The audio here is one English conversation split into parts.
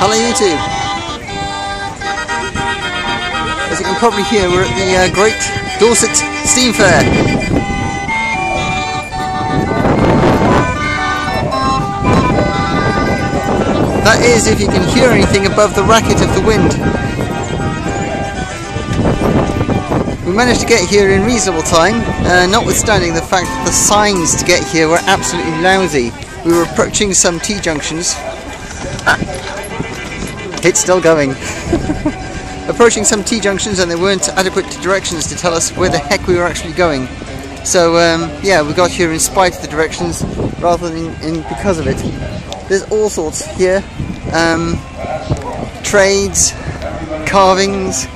Hello YouTube. As you can probably hear, we're at the uh, Great Dorset Steam Fair. That is if you can hear anything above the racket of the wind. We managed to get here in reasonable time, uh, notwithstanding the fact that the signs to get here were absolutely lousy. We were approaching some T-junctions. It's still going. approaching some T-junctions and there weren't adequate directions to tell us where the heck we were actually going. So um, yeah, we got here in spite of the directions rather than in because of it. There's all sorts here. Um, trades, carvings,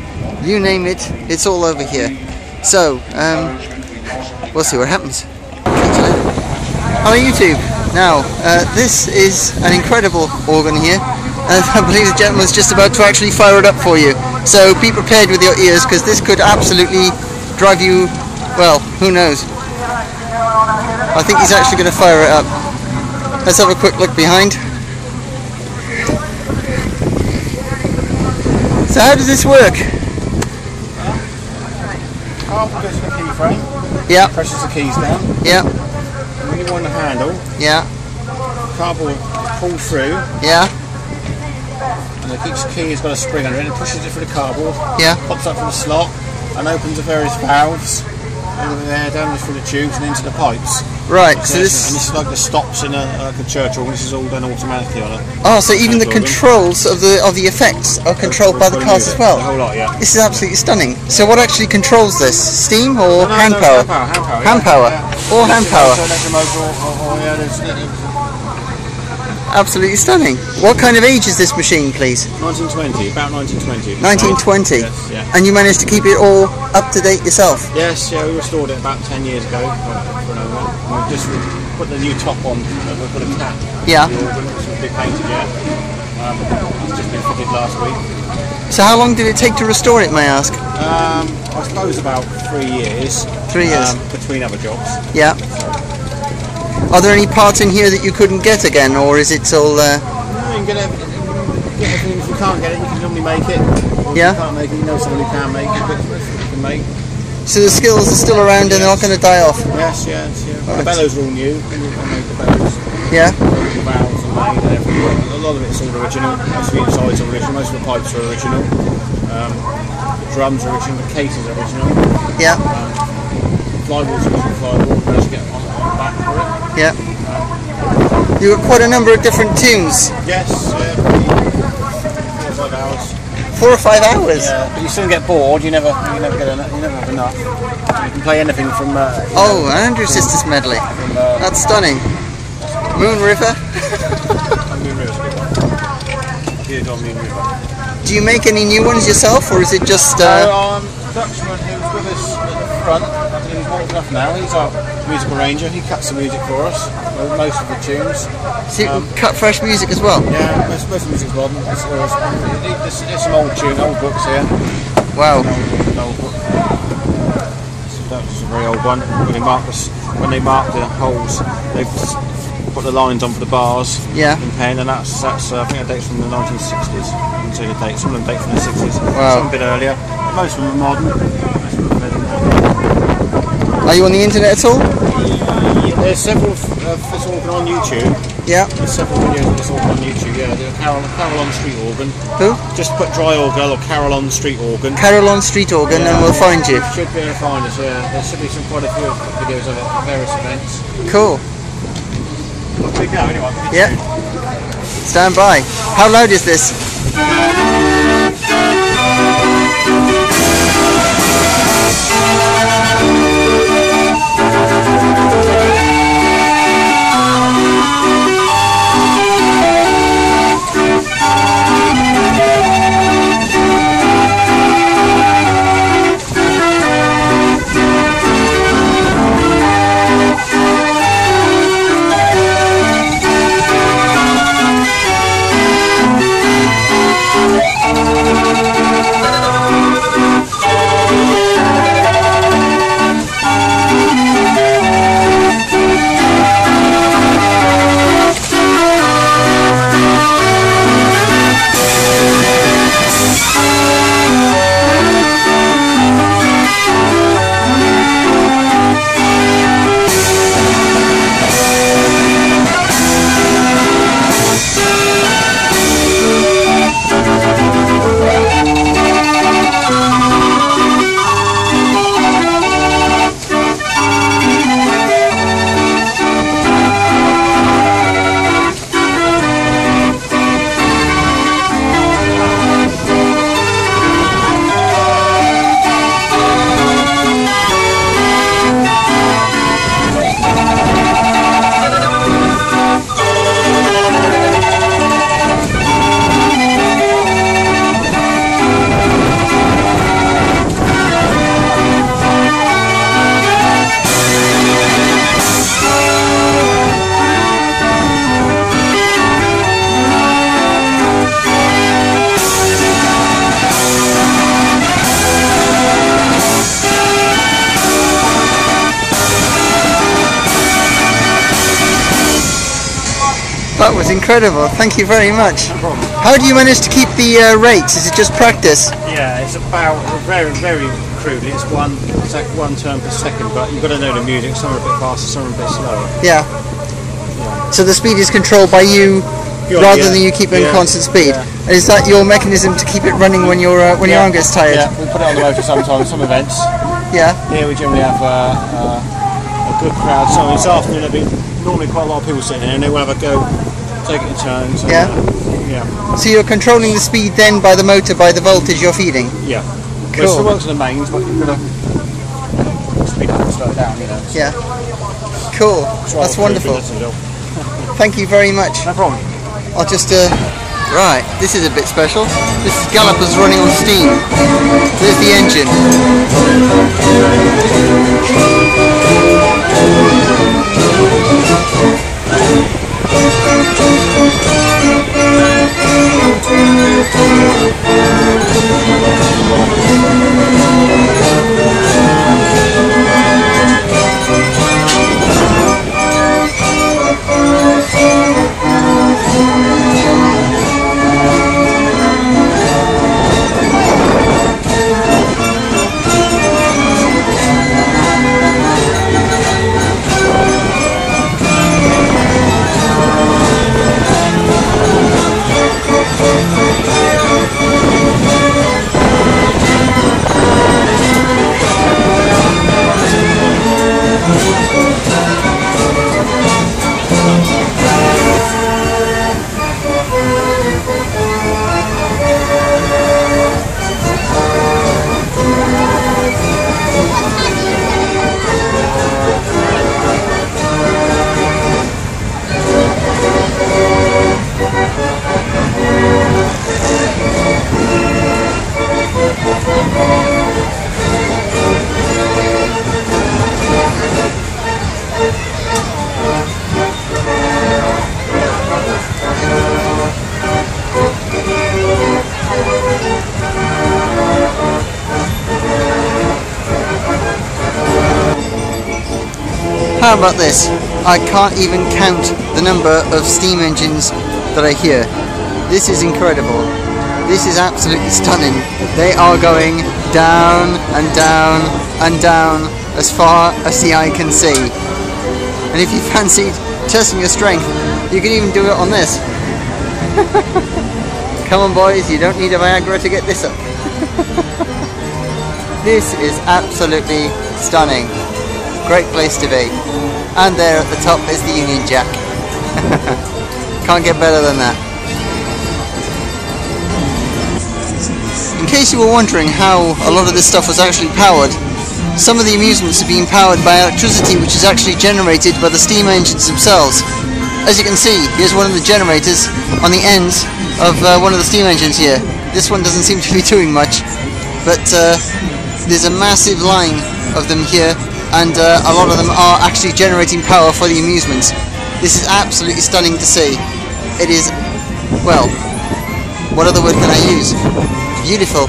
you name it, it's all over here. So, um, we'll see what happens. Hello YouTube. Now, uh, this is an incredible organ here. And I believe the gentleman's just about to actually fire it up for you. So be prepared with your ears because this could absolutely drive you, well, who knows. I think he's actually going to fire it up. Let's have a quick look behind. So how does this work? Half goes in the key frame, Yeah, presses the keys down. yeah, When you want the handle, yeah, cardboard pulls through, yeah, and the each key has got a spring under it, and it pushes it through the cardboard, yeah. pops up from the slot, and opens the various valves, over there, down through the tubes and into the pipes. Right, so this, and this... it's like the stops in a, like a church organ. This is all done automatically on it. Oh, so even the Organ. controls of the of the effects are controlled by the cars as well? The whole lot, yeah. This is absolutely stunning. So what actually controls this? Steam or No, no, hand no, power? Hand power. Hand power. Hand power. yeah. All hand power. So electric motor or, or, or yeah, there's, there's Absolutely stunning. What kind of age is this machine, please? 1920, about 1920. 1920. Yes, yeah. And you managed to keep it all up to date yourself? Yes, yeah, we restored it about 10 years ago for, for an owner. And we just put the new top on, we put a cap. Yeah. The organ, which will be painted yet. Um, it's just been fitted last week. So how long did it take to restore it, may I ask? Um, I suppose about three years. Three years. Um, between other jobs. Yeah. Are there any parts in here that you couldn't get again, or is it all... Uh, No, you can get everything. Get everything. If you can't get it, you can normally make it. Or Yeah. If you can't make it, you know someone who can make it. Can make. so the skills are still around and they're not going to die off? Yes, yes, yeah. Right. The bellows are all new. And you can make the bellows. Yeah? the valves are made and everything. A lot of it's all original. Most of the insides are original. Most of the pipes are original. Um, the drums are original. The case are original. Yeah? Flyboard's original flyboard. We managed to get on, on the back for it. Yeah. You got quite a number of different tunes. Yes. Four or five hours. Four or five hours. Yeah. But you soon get bored. You never. You never get enough. You never have enough. You can play anything from. Uh, Oh, an Andrew Sisters medley. from uh, That's stunning. Moon River. Moon River's a good one. Here, Don Moon River. Do you make any new ones yourself, or is it just... Uh, um, Dutchman who's with us at the front, he's old enough now, he's our music arranger, he cuts the music for us, uh, most of the tunes. so you can cut fresh music as well? Yeah, most, most of the music's modern. There's, there's, there's, there's some old tune, old books here. Wow. An old, book. That's a very old one. When they mark, this, when they mark the holes, they've put the lines on for the bars Yeah. in pen, and that's, that's uh, I think that dates from the 1960s. I can see the date. Some of them date from the 60s, Wow. some a bit earlier. Most of them are modern. Most of them are very modern. Are you on the internet at all? There's several of this organ on YouTube. Yeah. There's several videos of this organ on YouTube. Yeah, the Carol, Carillon Street organ. Who? Just put dry organ or Carillon Street organ. Carillon Street Organ and we'll find you. Should be able to find us. Yeah, there should be some quite a few videos of it at various events. Cool. Big now, anyway. Yeah. Stand by. How loud is this? Incredible. Thank you very much. No problem. How do you manage to keep the uh, rates? Is it just practice? Yeah, it's about very, very crudely. It's one sec, one turn per second, but you've got to know the music. Some are a bit faster, some are a bit slower. Yeah. So the speed is controlled by you Yeah, rather yeah, than you keep it in yeah, constant speed. yeah. Is that your mechanism to keep it running when your uh, when your arm gets tired? Yeah, we put it on the motor sometimes. Some events. Yeah. Here we generally have uh, uh, a good crowd. So this afternoon there'll be normally quite a lot of people sitting here, and they will have a go, take it in turns. and, Yeah. yeah. So you're controlling the speed then by the motor by the voltage you're feeding. Yeah. Cool. Well, it still works on the mains, but you've got to speed up and slow it down. You know. Yeah. Cool. That's wonderful. Thank you very much. No problem. I'll just uh right, this is a bit special. This is Gallopers running on steam. There's the engine. Thank you. How about this? I can't even count the number of steam engines that I hear. This is incredible. This is absolutely stunning. They are going down and down and down as far as the eye can see. And if you fancied testing your strength, you can even do it on this. Come on boys, you don't need a Viagra to get this up. this is absolutely stunning. Great place to be. And there at the top is the Union Jack. Can't get better than that. In case you were wondering how a lot of this stuff was actually powered, some of the amusements are being powered by electricity which is actually generated by the steam engines themselves. As you can see, here's one of the generators on the ends of uh, one of the steam engines here. This one doesn't seem to be doing much, but uh, there's a massive line of them here and uh, a lot of them are actually generating power for the amusements. This is absolutely stunning to see. It is, well, what other word can I use? Beautiful.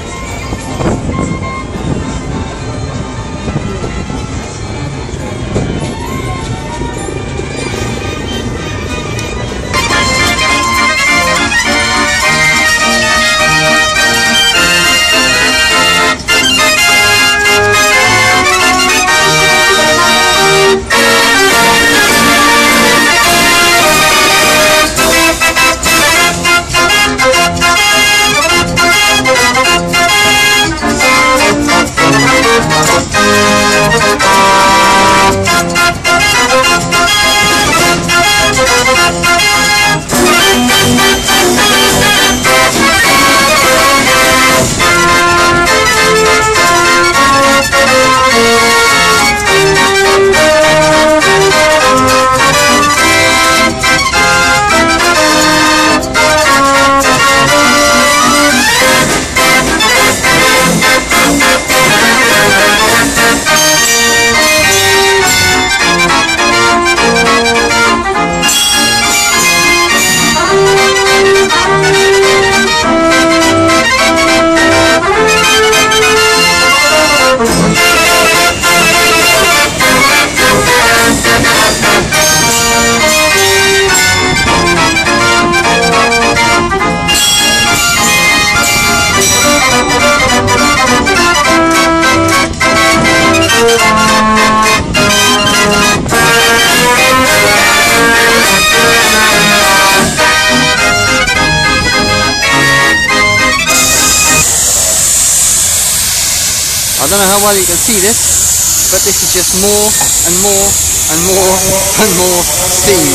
I don't know how well you can see this, but this is just more and more and more and more steam.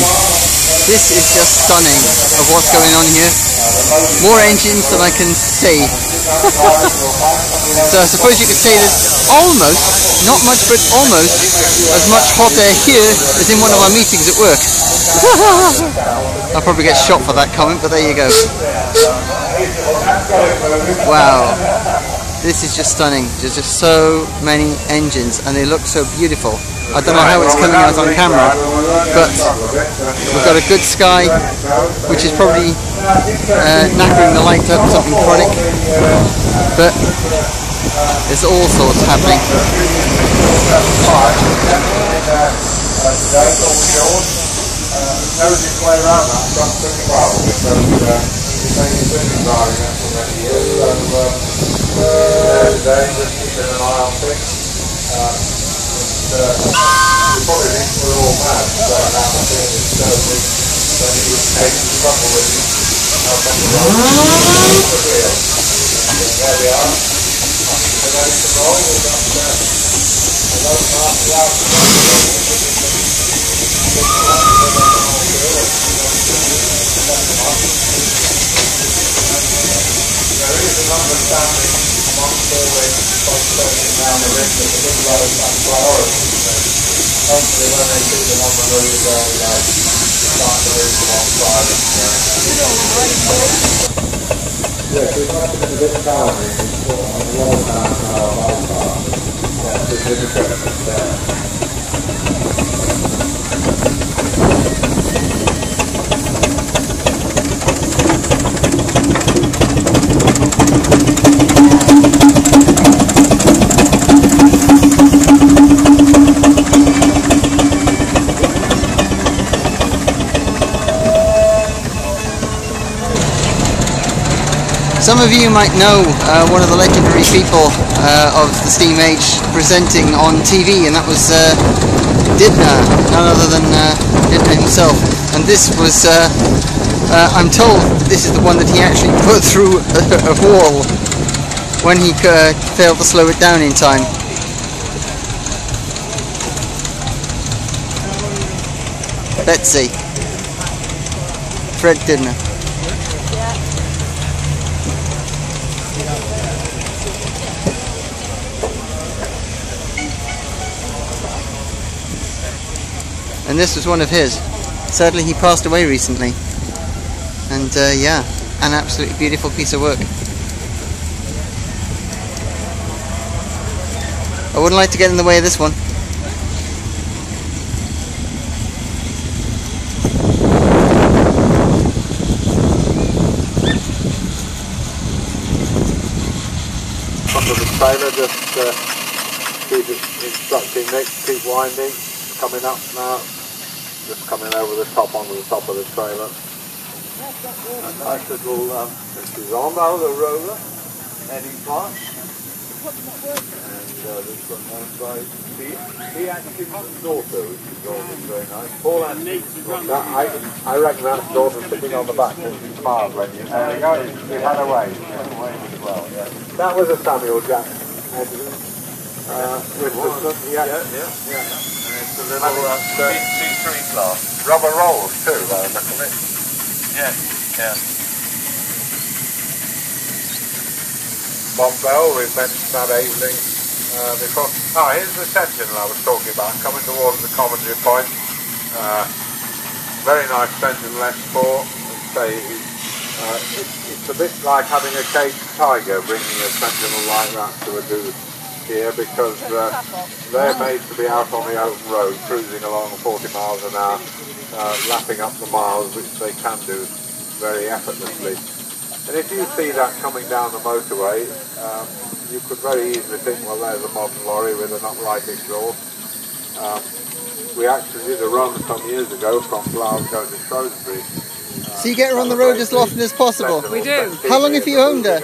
This is just stunning of what's going on here. More engines than I can say. so I suppose you could say there's almost, not much but almost, as much hot air here as in one of our meetings at work. I'll probably get shot for that comment, but there you go. Wow. This is just stunning. There's just so many engines and they look so beautiful. I don't know how it's coming out on camera, but we've got a good sky, which is probably uh, knackering the light up something chronic, but there's all sorts happening. Uh, we probably think we're all mad right. I think it's so big that it would take trouble with? And there we are. The hour. There is an understanding amongst folks turning around the ring that the loads are priority. Hopefully when they see the road, they'll uh, start to move them on side. Yes, we've got a bit a of that in our ballpark. Yeah, significant there. Some of you might know uh, one of the legendary people uh, of the Steam Age presenting on TV, and that was uh, none other than uh, himself. And this was, uh, uh, I'm told, this is the one that he actually put through a, a wall when he uh, failed to slow it down in time. Betsy. Fred Dibnah. And this was one of his. Sadly, he passed away recently. And uh, yeah, an absolutely beautiful piece of work. I wouldn't like to get in the way of this one. Trailer, just uh, keep instructing keep winding, coming up now, just coming over the top onto the top of the trailer. A nice little, um, this is Romo, the roller, heading plant. And uh, this one owned by Steve. He actually runs daughter, which is always very nice. Paul. That, I, I reckon that's daughter sitting on the back and she smiled when you There we go, he had a wave. He had a wave as well, yeah. That was a Samuel Jackson. Uh, with the, yeah, yeah, yeah. And it's a little uh, T3 class. Rubber rolls too, though, look at it. Yeah, yeah. Bob Bell, we've mentioned that evening uh, before. Oh, here's the Sentinel I was talking about, coming towards the commentary point. Uh, very nice Sentinel S4. And say, uh, it, it's a bit like having a caged tiger bringing a Sentinel like that to a dude here because uh, they're made to be out on the open road, cruising along 40 miles an hour, uh, lapping up the miles, which they can do very effortlessly. And if you see that coming down the motorway, um, you could very easily think, well, there's a modern lorry with an upright exhaust. Um, we actually did a run some years ago from Glasgow to Shrewsbury. So you get her on the road as often as possible. We do. How long have you owned her?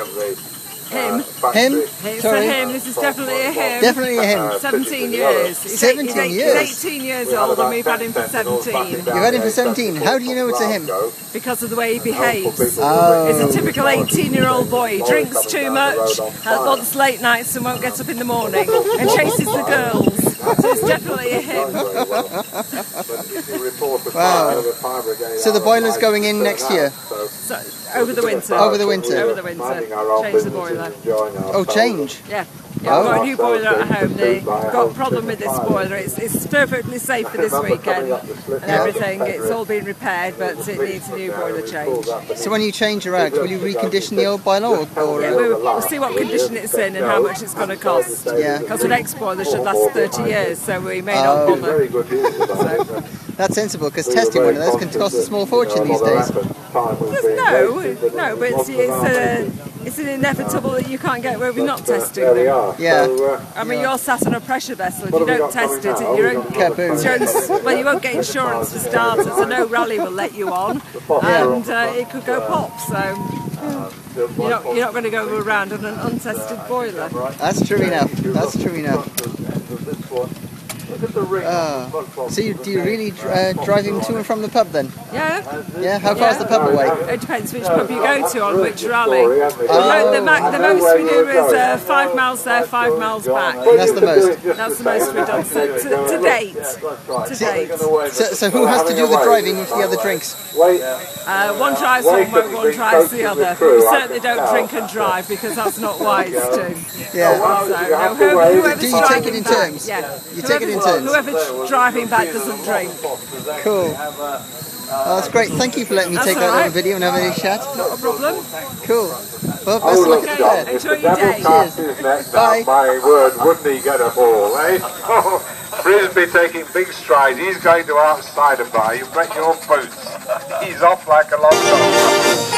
Him. Him? It's Sorry. a him. This is definitely a him. Definitely a him. 17 years. He's 17 eight- he's years. He's 18 years old and we've had him for 17 You've had him for 17. How do you know it's a him? because of the way he behaves. Oh. He's a typical 18 year old boy. He drinks too much, has lots late nights and won't get up in the morning and chases the girls. So it's definitely a him. Wow. So the boiler's going in next year? So, over the winter. Over the winter. Over the winter. Change the boiler. Oh, change. Yeah. Yeah, we've got Oh. a new boiler at home. They've got a problem with this boiler. It's, it's perfectly safe for this weekend and everything. It's all been repaired, but it needs a new boiler change. So when you change your rags, will you recondition the old boiler or, or Yeah, uh, we'll, we'll see what condition it's in and how much it's going to cost. Yeah. Because the next boiler should last 30 years, so we may not Oh. bother. that's sensible because testing one of those can cost a small fortune these days. No, no, but it's, it's, a, it's an inevitable that you can't get We're not testing them. Yeah. I mean, you're sat on a pressure vessel. If you don't test it, your own, Kaboom. it's your own, well, you won't get insurance for starters, so no rally will let you on, and uh, it could go pop. So you're not, you're not going to go around on an untested boiler. That's true enough. That's true enough. Uh, so you, do you really uh, drive him to and from the pub then? Yeah, Yeah. How far is the pub away? it depends which pub you go to on which rally. The, mo- the, the most we do is uh, five miles there, five miles back. That's the most. That's the most we've done so, to, to date. To date. So, so who has to do the driving with the other drinks? Uh, one drives one way, one drives the other. We certainly don't drink and drive because that's not wise to. Yeah. So, no, whoever, Do you take it in back, turns? Yeah. You take it in Whoever's- Whoever's driving back doesn't drink. Cool. Oh, that's great. Thank you for letting me That's take that right. little video and have a chat. Not a problem. Cool. Well, best of luck at Okay, the fair. enjoy your day. Cheers. Bye. my word, wouldn't he get a ball, eh? Frisbee taking big strides. He's going to outside a bar. You bet your boots. He's off like a long dog.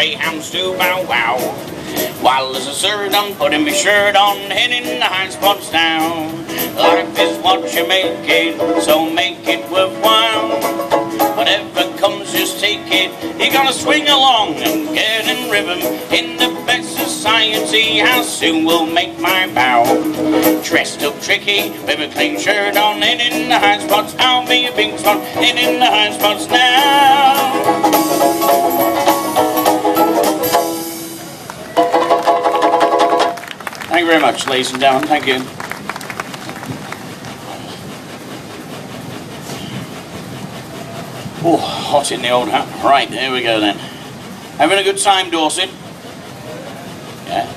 Greyhounds do bow wow. While there's a servant on, putting my shirt on, heading the high spots down. Life is what you make it, so make it worthwhile. Whatever comes, just take it. You're gonna swing along and get in rhythm in the best society. How soon will make my bow? Dressed up tricky, with a clean shirt on, in in the high spots. I'll be a pink spot, in in the high spots now. Very much, ladies and gentlemen. Thank you. Oh, hot in the old hat. Right, here we go then. Having a good time, Dorset? Yeah?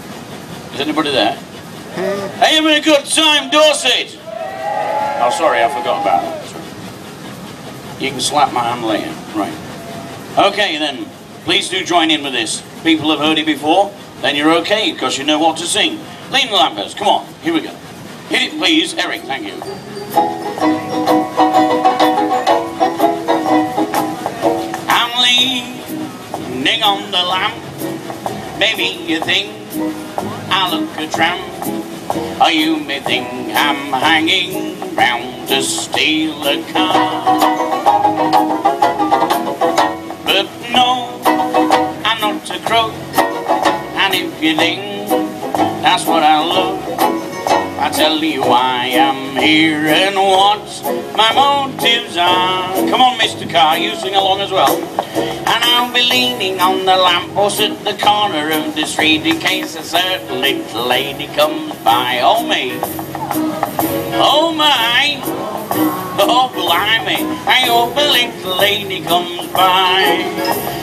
Is anybody there? Hey, having a good time, Dorset? Oh, sorry, I forgot about that. Sorry. You can slap my hand later. Right. Okay, then. Please do join in with this. People have heard it before, then you're okay, because you know what to sing. Lean the Lampers, come on, here we go. Hit it please, Eric, thank you. I'm leaning on the lamp. Maybe you think I look a tramp. Or you may think I'm hanging round to steal a car. But no, I'm not a crook. Think that's what I love. I tell you why I'm here and what my motives are. Come on, Mr. Carr, you sing along as well. And I'll be leaning on the lamppost at the corner of the street in case a certain little lady comes by. Oh, me. Oh, my. Oh, blimey. I hope a little lady comes by.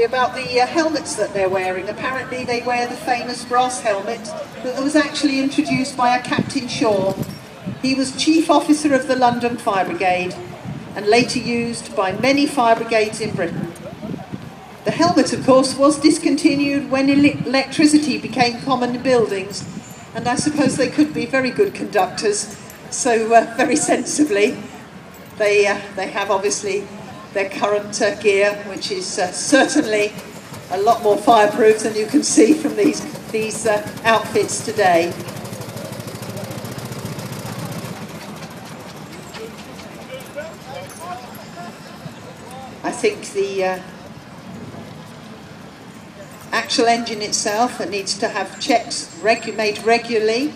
History about the uh, helmets that they're wearing. Apparently they wear the famous brass helmet that was actually introduced by a Captain Shaw. He was chief officer of the London Fire Brigade and later used by many fire brigades in Britain. The helmet, of course, was discontinued when ele electricity became common in buildings, and I suppose they could be very good conductors, so uh, very sensibly, they, uh, they have obviously their current uh, gear, which is uh, certainly a lot more fireproof than you can see from these, these uh, outfits today. I think the uh, actual engine itself it needs to have checks regu made regularly,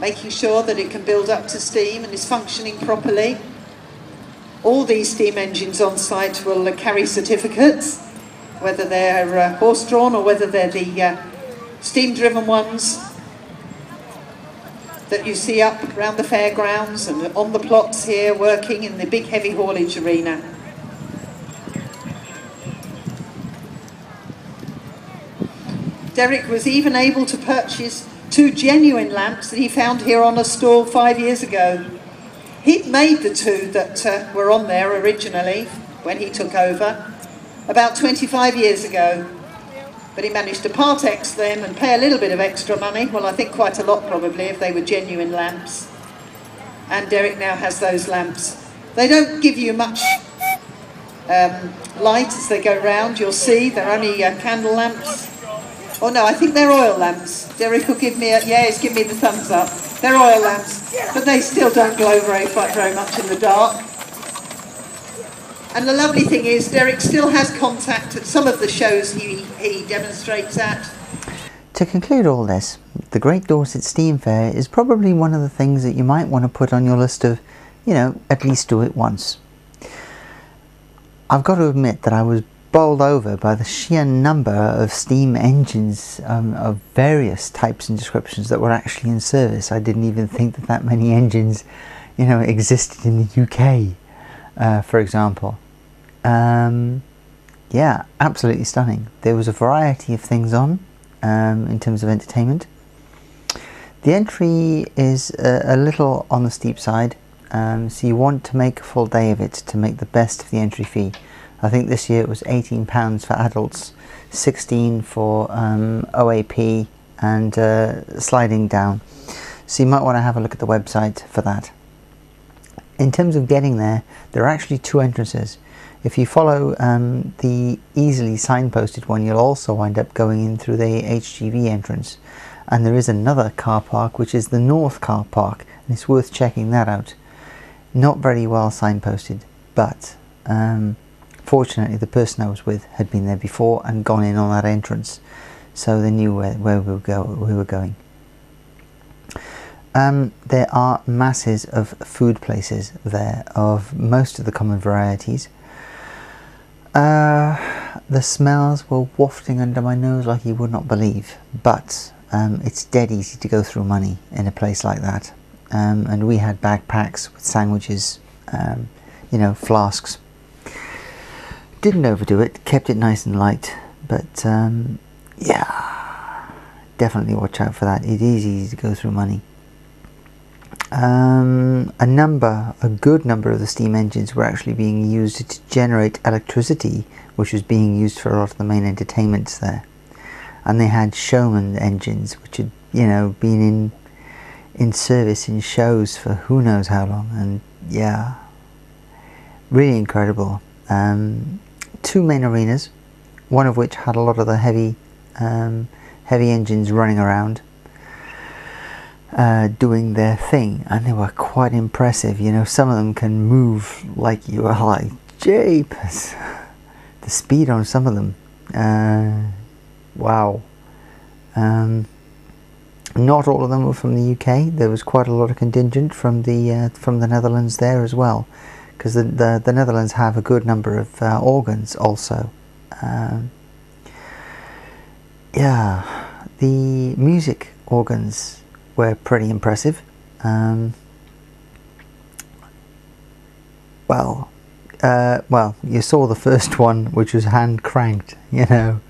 making sure that it can build up to steam and is functioning properly. All these steam engines on site will uh, carry certificates, whether they're uh, horse-drawn or whether they're the uh, steam-driven ones that you see up around the fairgrounds and on the plots here working in the big heavy haulage arena. Derek was even able to purchase two genuine lamps that he found here on a stall five years ago. He'd made the two that uh, were on there originally when he took over, about 25 years ago. But he managed to part X them and pay a little bit of extra money. Well, I think quite a lot probably if they were genuine lamps. And Derek now has those lamps. They don't give you much um, light as they go round. You'll see they're only uh, candle lamps. Oh no, I think they're oil lamps. Derek will give me a, yeah, he's giving me the thumbs up. They're oil lamps, but they still don't glow very, very much in the dark. And the lovely thing is, Derek still has contact at some of the shows he, he demonstrates at. To conclude all this, the Great Dorset Steam Fair is probably one of the things that you might want to put on your list of, you know, at least do it once. I've got to admit that I was bowled over by the sheer number of steam engines um, of various types and descriptions that were actually in service. I didn't even think that that many engines, you know, existed in the UK, uh, for example. Um, yeah, absolutely stunning. There was a variety of things on um, in terms of entertainment. The entry is a, a little on the steep side, um, so you want to make a full day of it to make the best of the entry fee. I think this year it was £18 for adults, 16 for um, OAP and uh, sliding down. So you might want to have a look at the website for that. In terms of getting there, there are actually two entrances. If you follow um, the easily signposted one, you'll also wind up going in through the HGV entrance. And there is another car park, which is the North Car Park, and it's worth checking that out. Not very well signposted, but um, fortunately the person I was with had been there before and gone in on that entrance, so they knew where, where we, were go, we were going. Um, there are masses of food places there of most of the common varieties. Uh, the smells were wafting under my nose like you would not believe, but um, it's dead easy to go through money in a place like that. Um, and we had backpacks with sandwiches, um, you know, flasks. Didn't overdo it, kept it nice and light, but um, yeah, definitely watch out for that. It is easy to go through money. Um, a number, a good number of the steam engines were actually being used to generate electricity, which was being used for a lot of the main entertainments there. And they had showman engines, which had, you know, been in in service in shows for who knows how long. And yeah, really incredible. Um, two main arenas, one of which had a lot of the heavy um, heavy engines running around uh, doing their thing, and they were quite impressive. You know, some of them can move like you are like, jeepers, the speed on some of them. Uh, wow. Um, not all of them were from the UK. There was quite a lot of contingent from the uh, from the Netherlands there as well, because the, the, the Netherlands have a good number of uh, organs also. Um, yeah, the music organs were pretty impressive. Um, well, uh, well, you saw the first one, which was hand cranked. You know,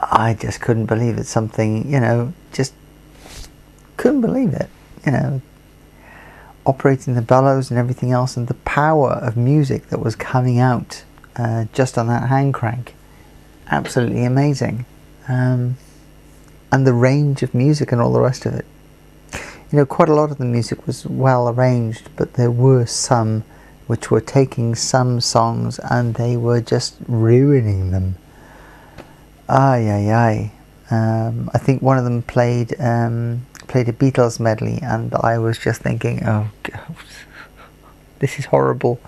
I just couldn't believe it. Something, you know, just couldn't believe it. You know, operating the bellows and everything else, and the power of music that was coming out uh, just on that hand crank, absolutely amazing. Um, and the range of music and all the rest of it. You know, quite a lot of the music was well arranged, but there were some which were taking some songs and they were just ruining them. Ay, ay, ay. Um, I think one of them played um, played a Beatles medley, and I was just thinking, oh, God, this is horrible.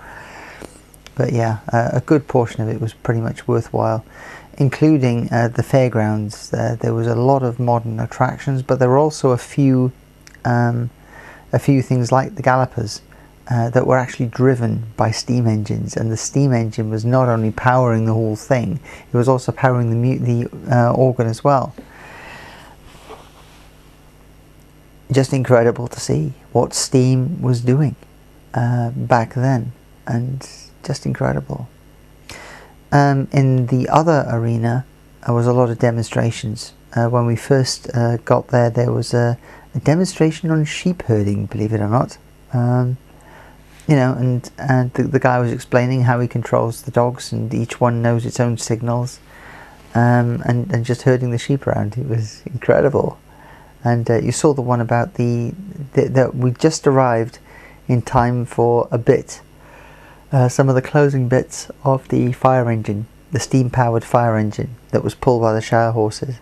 But yeah, uh, a good portion of it was pretty much worthwhile including uh, the fairgrounds. Uh, there was a lot of modern attractions, but there were also a few, um, a few things like the gallopers uh, that were actually driven by steam engines, and the steam engine was not only powering the whole thing; it was also powering the the uh, organ as well. Just incredible to see what steam was doing uh, back then, and just incredible. Um, in the other arena, there was a lot of demonstrations. Uh, when we first uh, got there, there was a, a, demonstration on sheep herding, believe it or not. Um, you know, and and the, the guy was explaining how he controls the dogs, and each one knows its own signals. Um, and and just herding the sheep around, it was incredible. And uh, you saw the one about the that we just arrived in time for a bit. Uh, some of the closing bits of the fire engine, the steam-powered fire engine that was pulled by the Shire horses.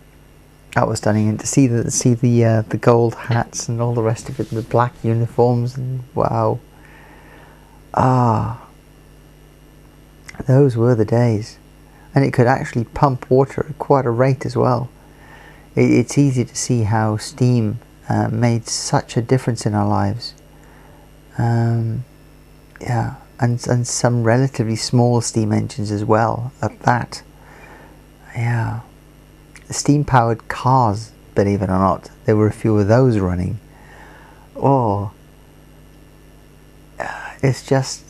That was stunning, and to see the see the uh, the gold hats and all the rest of it, the black uniforms, and wow, ah, those were the days, and it could actually pump water at quite a rate as well. It, it's easy to see how steam uh, made such a difference in our lives. Um, yeah, and and some relatively small steam engines as well at that. Yeah steam powered cars, believe it or not. There were a few of those running. Oh, it's just.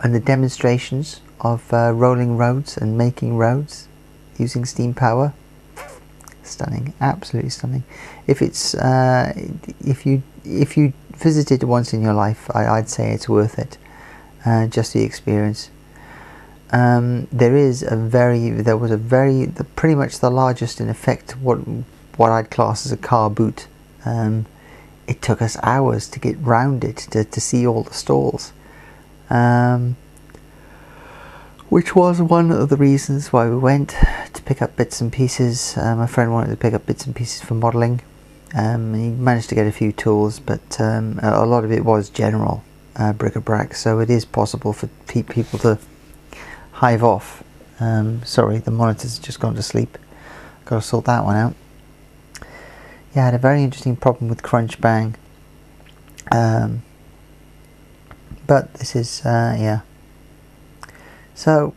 And the demonstrations of uh, rolling roads and making roads using steam power. Stunning, absolutely stunning. If it's uh, if you if you visited once in your life, I, would say it's worth it. Uh, just the experience um, there is a very there was a very the, pretty much the largest in effect what what I'd class as a car boot. Um, it took us hours to get round it to, to see all the stalls. Um, which was one of the reasons why we went to pick up bits and pieces. My friend wanted to pick up bits and pieces for modelling. Um, he managed to get a few tools, but um, a lot of it was general uh, bric-a-brac, so it is possible for people to hive off. Um, sorry, the monitor's just gone to sleep. Got to sort that one out. Yeah, I had a very interesting problem with Crunch Bang. Um, but this is, uh, yeah. So,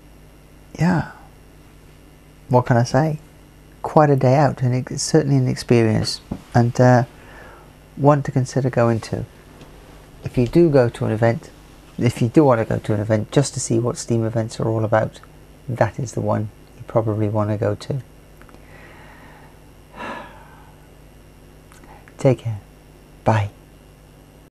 yeah. What can I say? Quite a day out, and it's certainly an experience, and uh, one to consider going to. If you do go to an event, if you do want to go to an event just to see what Steam events are all about, that is the one you probably want to go to. Take care. Bye.